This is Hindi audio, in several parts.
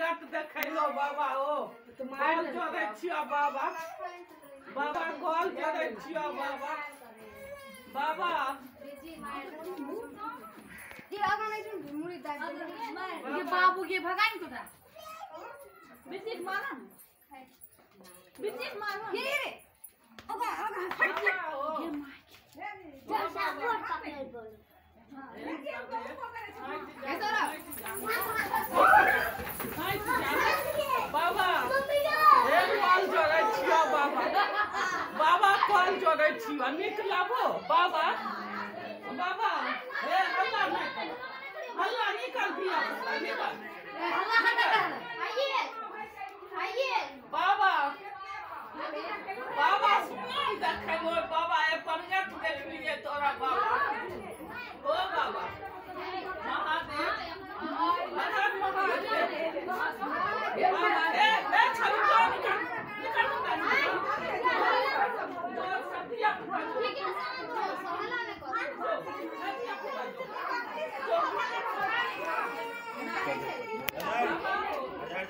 परगट देखैलो बाबा ओ। कॉल जोड़ै छियो बाबा? बाबा कॉल जोड़ै छियो बाबा? बाबा? ये बाबू के भगाइन को था। बिस्किट माना बिस्किट माना ये रे बाबा ओ। कैसा रहा बाबा हे कॉल जोड़ै छियो बाबा जोड़ै छियो नीक लाबो बाबा। बाबा हे हल्ला नहीं कर हल्ला कर दिया। हल्ला हल्ला कर आइए आइए बाबा बाबा सुनाई देखैलो बाबा ए परगट देखलिए तोरा बाबा ओ बाबा महादेव हर महादेव बाबा ए ए छवि तो निकल निकल निकल तो सतिया ठीक है हल्ला न कर हट जाइए उन्हें से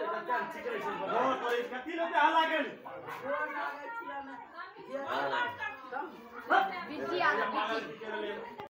यो कथी लोग हल्ला गेल बिज़ी आ बिज़ी